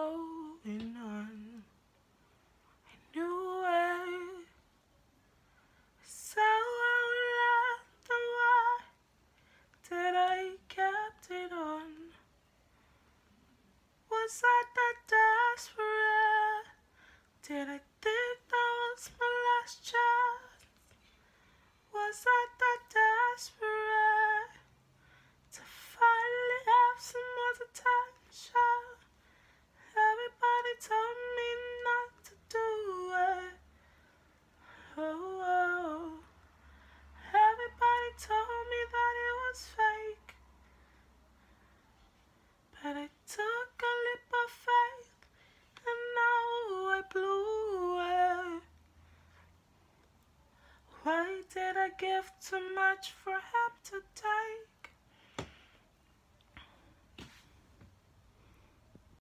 Going on. I knew it. So I the way that I kept it on. Was I that desperate? Did I think that was my last chance? Was I that desperate to finally have some other time? Did I give too much for him to take?